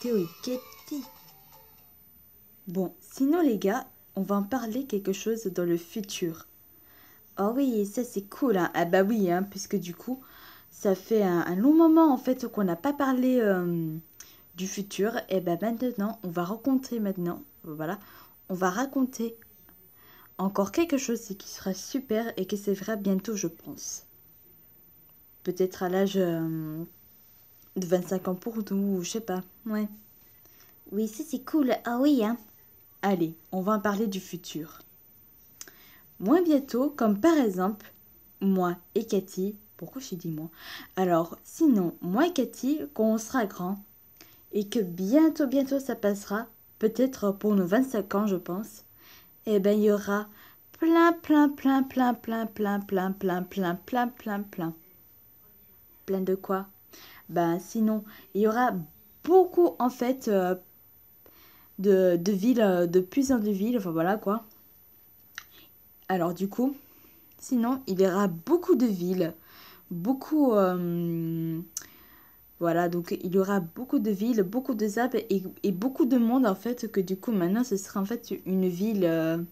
Théo. Bon, sinon les gars, on va en parler quelque chose dans le futur. Oh oui, ça c'est cool. Hein. Ah bah oui, hein, puisque du coup, ça fait un, long moment en fait qu'on n'a pas parlé euh, du futur. Et ben maintenant, on va raconter maintenant. Voilà, on va raconter encore quelque chose qui sera super et qui s'éveillera bientôt, je pense. Peut-être à l'âge euh, de 25 ans pour nous, ou je sais pas. Ouais. Oui, ça c'est cool. Ah oui, hein. Allez, on va en parler du futur. Moins bientôt, comme par exemple, moi et Cathy. Pourquoi j'ai dit moi Alors, sinon, moi et Cathy, quand on sera grand, et que bientôt, bientôt ça passera, peut-être pour nos 25 ans, je pense, eh ben, il y aura plein, plein, plein, plein, plein, plein, plein, plein, plein, plein, plein, plein. Plein de quoi Ben, sinon, il y aura beaucoup, en fait, de, de villes, de plus en de villes, enfin voilà quoi. Alors du coup, sinon, il y aura beaucoup de villes, beaucoup... voilà, donc il y aura beaucoup de villes, beaucoup de arbres et, et, beaucoup de monde en fait, que du coup maintenant ce sera en fait une ville...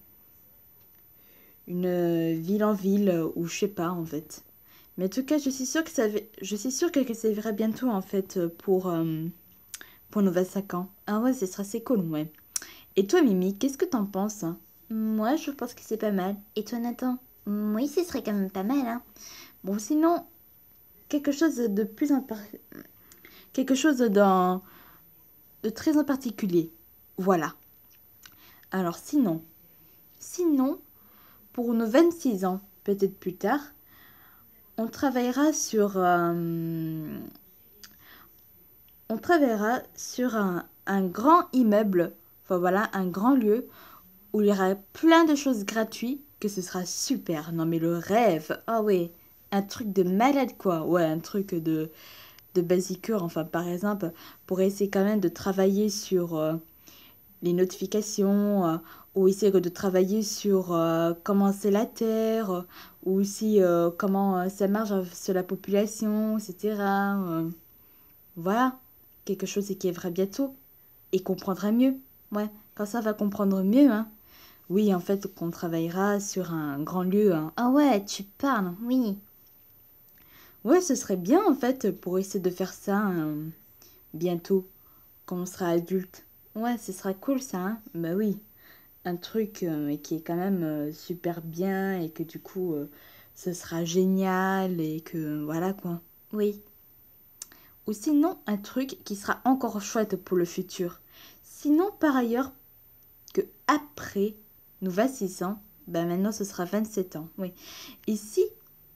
une ville en ville, ou je sais pas en fait. Mais en tout cas, je suis sûre que ça, je suis sûre que ça verra bientôt en fait pour pour nos 25 ans. Ah ouais, ce sera assez cool, ouais. Et toi, Mimi, qu'est-ce que t'en penses hein? Moi, je pense que c'est pas mal. Et toi, Nathan? Oui, ce serait quand même pas mal, hein. Bon, sinon, quelque chose de plus en quelque chose dans de très en particulier. Voilà. Alors sinon, sinon, pour nos 26 ans, peut-être plus tard, on travaillera sur euh, on travaillera sur un, grand immeuble, enfin voilà, un grand lieu où il y aura plein de choses gratuites, que ce sera super. Non mais le rêve, ah oh ouais, un truc de malade quoi, ouais, un truc de de basiqueur, enfin par exemple, pour essayer quand même de travailler sur euh, les notifications, euh, ou essayer de travailler sur euh, comment c'est la Terre, ou aussi comment ça marche sur la population, etc. voilà quelque chose qui arrivera bientôt et comprendra mieux. Ouais, quand ça va comprendre mieux, hein. Oui, en fait, qu'on travaillera sur un grand lieu. Hein. Ah ouais, tu parles, oui. Ouais, ce serait bien, en fait, pour essayer de faire ça euh, bientôt, quand on sera adulte. Ouais, ce sera cool, ça, hein. Bah oui. Un truc euh, qui est quand même euh, super bien et que du coup, ce sera génial et que voilà, quoi. Oui. Ou sinon, un truc qui sera encore chouette pour le futur. Sinon, par ailleurs, que après nous 26 ans, ben maintenant ce sera 27 ans, oui. Et si,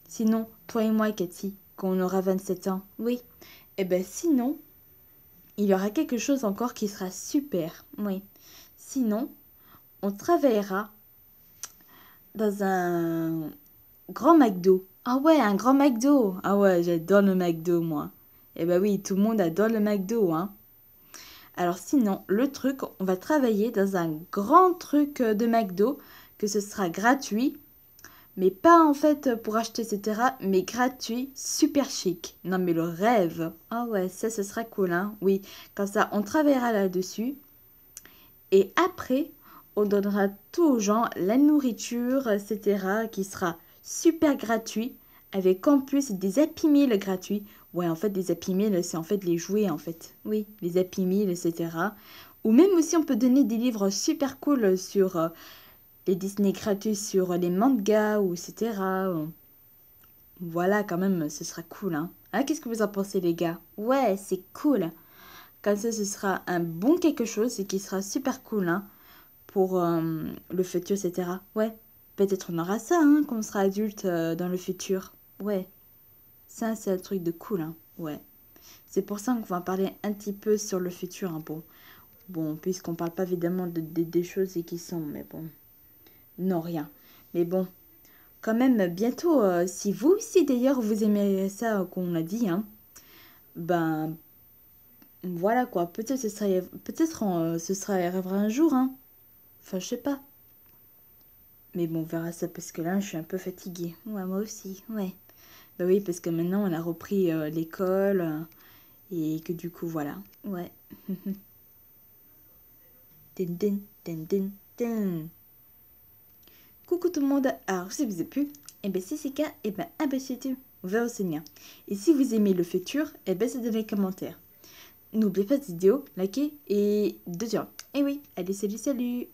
sinon, toi et moi, Cathy, quand on aura 27 ans, oui, et eh ben sinon, il y aura quelque chose encore qui sera super, oui. Sinon, on travaillera dans un grand McDo. Ah ouais, un grand McDo. Ah ouais, j'adore le McDo, moi. Eh ben oui, tout le monde adore le McDo, hein. Alors sinon, le truc, on va travailler dans un grand truc euh, de McDo, que ce sera gratuit, mais pas en fait pour acheter, etc., mais gratuit, super chic. Non mais le rêve. Ah ouais, ça, ce sera cool, hein. Oui, comme ça, on travaillera là-dessus. Et après, on donnera tout aux gens, la nourriture, etc., qui sera super gratuit, avec en plus des Happy Meal gratuits Ouais, en fait, des Happy Meal, c'est en fait les jouets, en fait. Oui, les Happy etc. Ou même aussi, on peut donner des livres super cool sur euh, les Disney gratuits, sur les mangas, ou etc. Voilà, quand même, ce sera cool, hein. Ah, qu'est-ce que vous en pensez, les gars? Ouais, c'est cool. Comme ça, ce sera un bon quelque chose et qui sera super cool, hein, pour euh, le futur, etc. Ouais, peut-être on aura ça, hein, quand on sera adulte euh, dans le futur. Ouais. Ça, c'est un truc de cool, hein. Ouais. C'est pour ça qu'on va parler un petit peu sur le futur, hein. Bon, bon puisqu'on parle pas évidemment de, des choses qui sont, mais bon. Non, rien. Mais bon, quand même, bientôt, euh, si vous aussi d'ailleurs vous aimez ça qu'on a dit, hein, ben voilà quoi. Peut-être ce serait, peut-être euh, un jour, hein. Enfin, je sais pas. Mais bon, on verra ça parce que là, je suis un peu fatiguée. Ouais, moi aussi, ouais. Bah oui, parce que maintenant on a repris euh, l'école Et que du coup, voilà. Ouais. Din, din. Coucou tout le monde. Alors, si vous avez pu, et ben si c'est le cas, et ben abaissez-vous vers le lien. Et si vous aimez le futur, et ben c'est dans les commentaires. N'oubliez pas cette vidéo, liker et de dire. Et oui, allez, salut, salut